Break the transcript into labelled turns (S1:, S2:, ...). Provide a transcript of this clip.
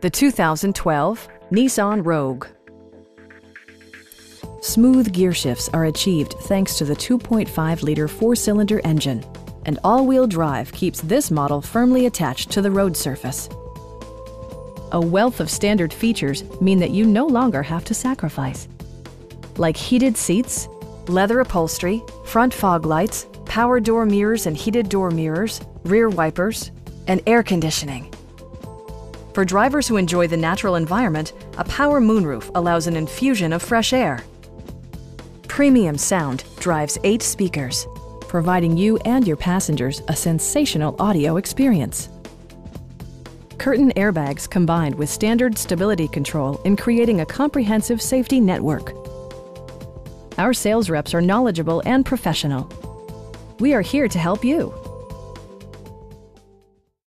S1: the 2012 Nissan Rogue. Smooth gear shifts are achieved thanks to the 2.5-liter four-cylinder engine, and all-wheel drive keeps this model firmly attached to the road surface. A wealth of standard features mean that you no longer have to sacrifice, like heated seats, leather upholstery, front fog lights, power door mirrors and heated door mirrors, rear wipers, and air conditioning. For drivers who enjoy the natural environment, a power moonroof allows an infusion of fresh air. Premium sound drives eight speakers, providing you and your passengers a sensational audio experience. Curtain airbags combined with standard stability control in creating a comprehensive safety network. Our sales reps are knowledgeable and professional. We are here to help you.